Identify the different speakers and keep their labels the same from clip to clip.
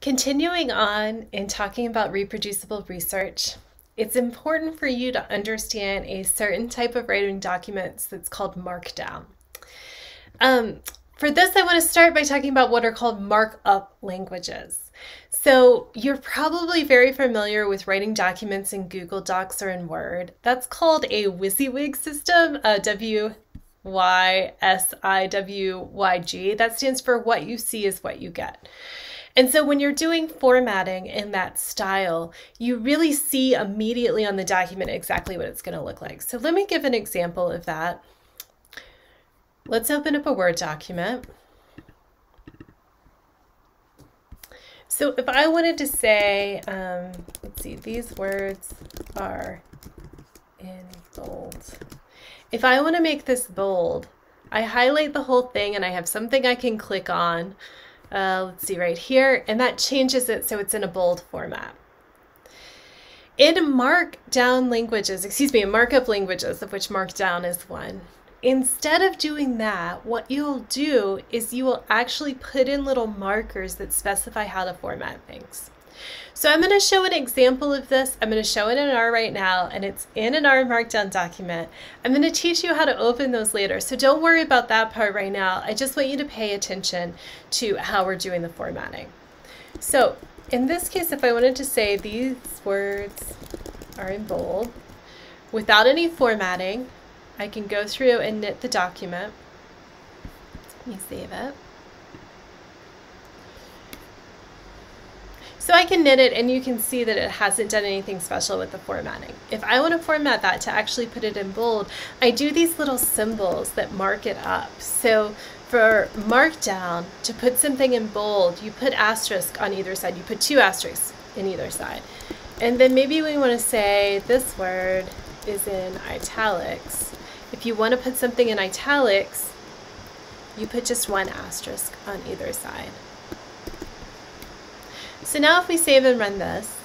Speaker 1: Continuing on in talking about reproducible research, it's important for you to understand a certain type of writing documents that's called Markdown. Um, for this, I want to start by talking about what are called markup languages. So, you're probably very familiar with writing documents in Google Docs or in Word. That's called a WYSIWYG system, a W Y S I W Y G. That stands for what you see is what you get. And so when you're doing formatting in that style, you really see immediately on the document exactly what it's going to look like. So let me give an example of that. Let's open up a Word document. So if I wanted to say, um, let's see, these words are in bold. If I want to make this bold, I highlight the whole thing and I have something I can click on uh, let's see right here, and that changes it so it's in a bold format. In markdown languages, excuse me, in markup languages, of which markdown is one, instead of doing that, what you'll do is you will actually put in little markers that specify how to format things. So I'm going to show an example of this. I'm going to show it in R right now, and it's in an R Markdown document. I'm going to teach you how to open those later, so don't worry about that part right now. I just want you to pay attention to how we're doing the formatting. So in this case, if I wanted to say these words are in bold, without any formatting, I can go through and knit the document. Let me save it. So I can knit it and you can see that it hasn't done anything special with the formatting. If I want to format that to actually put it in bold, I do these little symbols that mark it up. So for markdown, to put something in bold, you put asterisk on either side. You put two asterisks in either side. And then maybe we want to say this word is in italics. If you want to put something in italics, you put just one asterisk on either side. So now if we save and run this,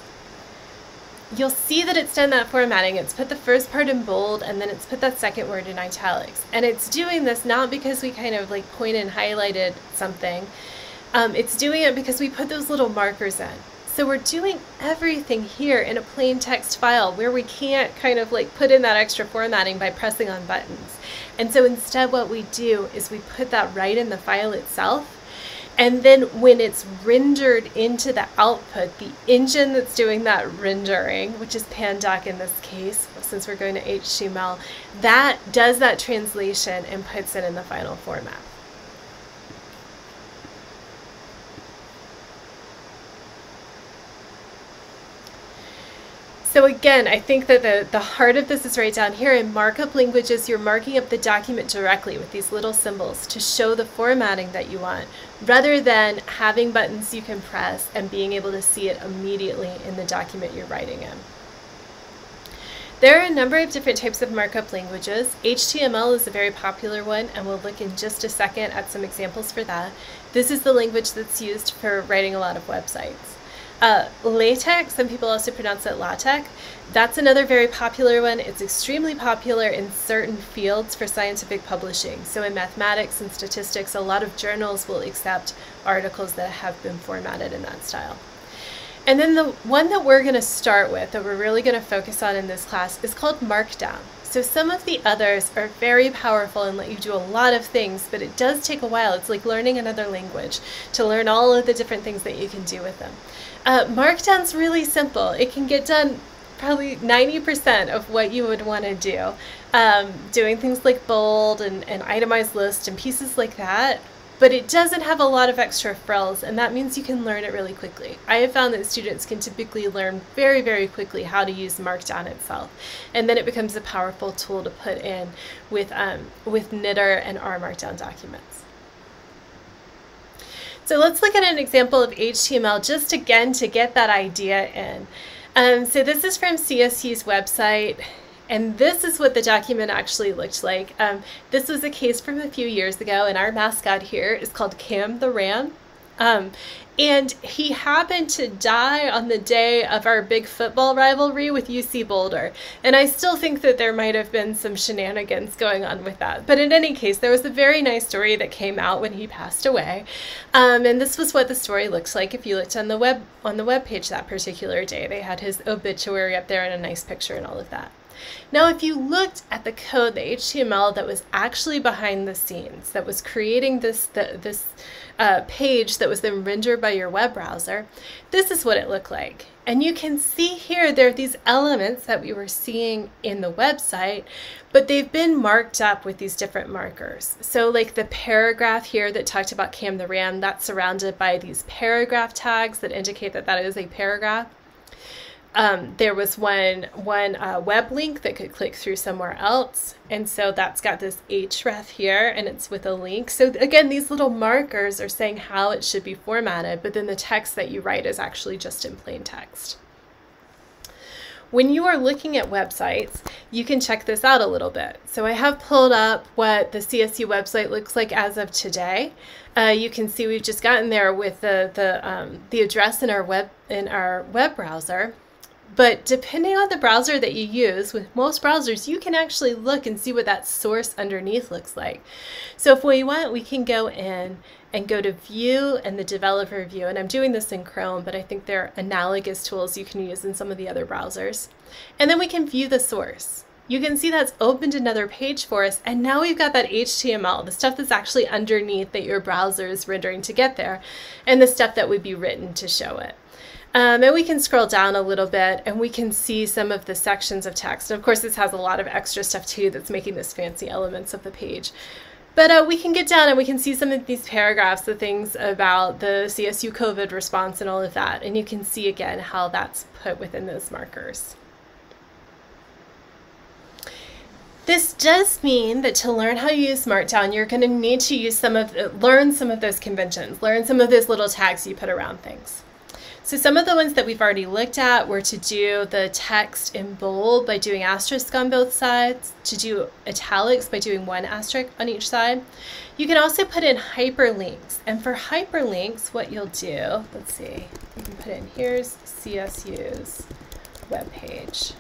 Speaker 1: you'll see that it's done that formatting. It's put the first part in bold and then it's put that second word in italics. And it's doing this not because we kind of like pointed and highlighted something. Um, it's doing it because we put those little markers in. So we're doing everything here in a plain text file where we can't kind of like put in that extra formatting by pressing on buttons. And so instead what we do is we put that right in the file itself and then when it's rendered into the output, the engine that's doing that rendering, which is Pandoc in this case, since we're going to HTML, that does that translation and puts it in the final format. So again, I think that the, the heart of this is right down here. In markup languages, you're marking up the document directly with these little symbols to show the formatting that you want, rather than having buttons you can press and being able to see it immediately in the document you're writing in. There are a number of different types of markup languages. HTML is a very popular one, and we'll look in just a second at some examples for that. This is the language that's used for writing a lot of websites. Uh, latex, some people also pronounce it LaTeX. That's another very popular one. It's extremely popular in certain fields for scientific publishing. So in mathematics and statistics, a lot of journals will accept articles that have been formatted in that style. And then the one that we're going to start with, that we're really going to focus on in this class, is called Markdown. So some of the others are very powerful and let you do a lot of things, but it does take a while. It's like learning another language to learn all of the different things that you can do with them. Uh, Markdown's really simple. It can get done probably 90% of what you would want to do. Um, doing things like bold and, and itemized list and pieces like that. But it doesn't have a lot of extra frills, and that means you can learn it really quickly. I have found that students can typically learn very, very quickly how to use Markdown itself, and then it becomes a powerful tool to put in with, um, with Knitr and R Markdown documents. So let's look at an example of HTML just again to get that idea in. Um, so this is from CSU's website. And this is what the document actually looked like. Um, this was a case from a few years ago, and our mascot here is called Cam the Ram. Um, and he happened to die on the day of our big football rivalry with CU Boulder. And I still think that there might have been some shenanigans going on with that. But in any case, there was a very nice story that came out when he passed away. Um, and this was what the story looks like if you looked on the web on the web page that particular day. They had his obituary up there and a nice picture and all of that. Now, if you looked at the code, the HTML that was actually behind the scenes, that was creating this the, this uh, page that was then rendered by your web browser, this is what it looked like. And you can see here there are these elements that we were seeing in the website, but they've been marked up with these different markers. So like the paragraph here that talked about Cam the Ram, that's surrounded by these paragraph tags that indicate that that is a paragraph um, there was one one uh, web link that could click through somewhere else and so that's got this href here and it's with a link so again these little markers are saying how it should be formatted but then the text that you write is actually just in plain text when you are looking at websites, you can check this out a little bit. So I have pulled up what the CSU website looks like as of today. Uh, you can see we've just gotten there with the the um, the address in our web in our web browser. But depending on the browser that you use, with most browsers, you can actually look and see what that source underneath looks like. So if we want, we can go in and go to view and the developer view. And I'm doing this in Chrome, but I think there are analogous tools you can use in some of the other browsers. And then we can view the source. You can see that's opened another page for us. And now we've got that HTML, the stuff that's actually underneath that your browser is rendering to get there, and the stuff that would be written to show it. Um, and we can scroll down a little bit and we can see some of the sections of text. Of course, this has a lot of extra stuff too that's making this fancy elements of the page. But uh, we can get down and we can see some of these paragraphs, the things about the CSU COVID response and all of that. And you can see again how that's put within those markers. This does mean that to learn how to use Markdown, you're going to need to use some of, learn some of those conventions, learn some of those little tags you put around things. So some of the ones that we've already looked at were to do the text in bold by doing asterisk on both sides, to do italics by doing one asterisk on each side. You can also put in hyperlinks. And for hyperlinks, what you'll do, let's see, you can put in here's CSU's web page.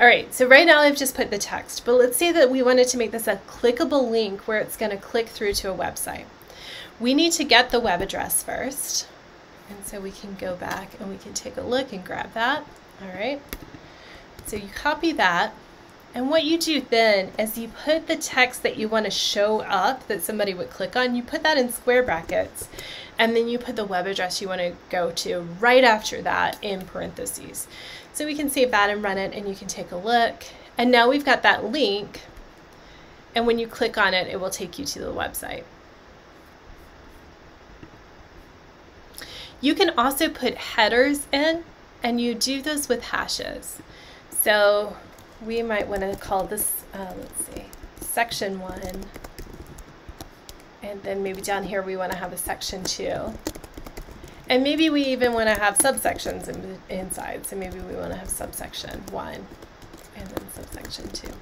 Speaker 1: All right, so right now I've just put the text, but let's say that we wanted to make this a clickable link where it's going to click through to a website. We need to get the web address first. And so we can go back and we can take a look and grab that. All right. So you copy that. And what you do then is you put the text that you want to show up that somebody would click on, you put that in square brackets, and then you put the web address you want to go to right after that in parentheses. So we can save that and run it, and you can take a look. And now we've got that link, and when you click on it, it will take you to the website. You can also put headers in and you do those with hashes. So we might want to call this, uh, let's see, section one. And then maybe down here we want to have a section two. And maybe we even want to have subsections in, inside. So maybe we want to have subsection one and then subsection two.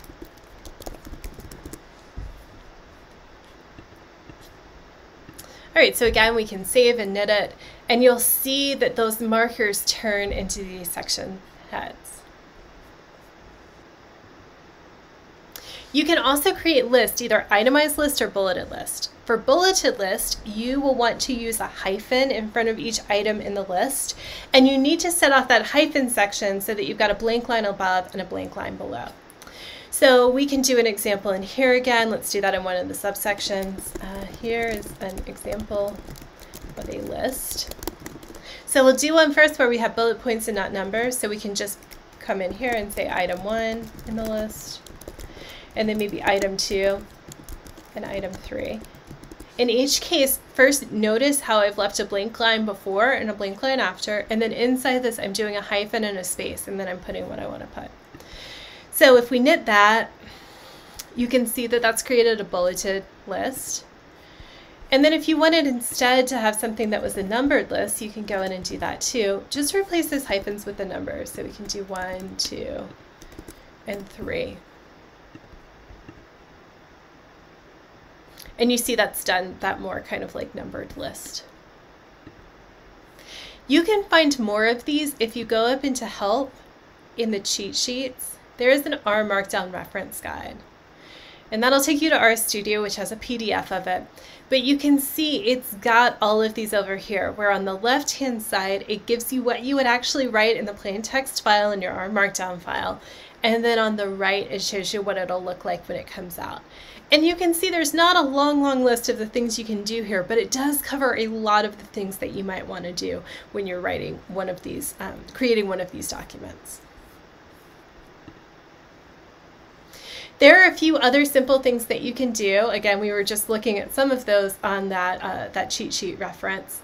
Speaker 1: All right, so again, we can save and knit it, and you'll see that those markers turn into these section heads. You can also create lists, either itemized list or bulleted list. For bulleted list, you will want to use a hyphen in front of each item in the list, and you need to set off that hyphen section so that you've got a blank line above and a blank line below. So we can do an example in here again. Let's do that in one of the subsections. Uh, here is an example of a list. So we'll do one first where we have bullet points and not numbers. So we can just come in here and say item one in the list, and then maybe item two and item three. In each case, first notice how I've left a blank line before and a blank line after, and then inside this I'm doing a hyphen and a space, and then I'm putting what I want to put. So if we knit that, you can see that that's created a bulleted list. And then if you wanted instead to have something that was a numbered list, you can go in and do that too. Just replace those hyphens with the numbers. So we can do one, two, and three. And you see that's done that more kind of like numbered list. You can find more of these if you go up into help in the cheat sheets. There is an R Markdown reference guide. And that'll take you to RStudio, which has a PDF of it. But you can see it's got all of these over here, where on the left-hand side, it gives you what you would actually write in the plain text file in your R Markdown file. And then on the right, it shows you what it'll look like when it comes out. And you can see there's not a long, long list of the things you can do here, but it does cover a lot of the things that you might want to do when you're writing one of these, um, creating one of these documents. There are a few other simple things that you can do. Again, we were just looking at some of those on that, uh, that cheat sheet reference.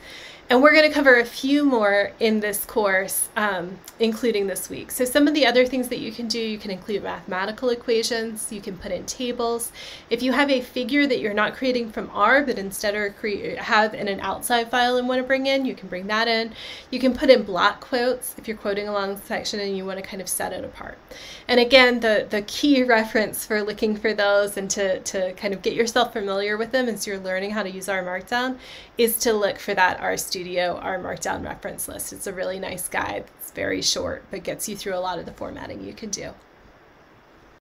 Speaker 1: And we're going to cover a few more in this course, um, including this week. So some of the other things that you can do, you can include mathematical equations, you can put in tables. If you have a figure that you're not creating from R, but instead are have in an outside file and want to bring in, you can bring that in. You can put in block quotes if you're quoting along the section and you want to kind of set it apart. And again, the, the key reference for looking for those and to, to kind of get yourself familiar with them as you're learning how to use R Markdown is to look for that R RStudio Studio R Markdown reference list. It's a really nice guide. It's very short, but gets you through a lot of the formatting you can do.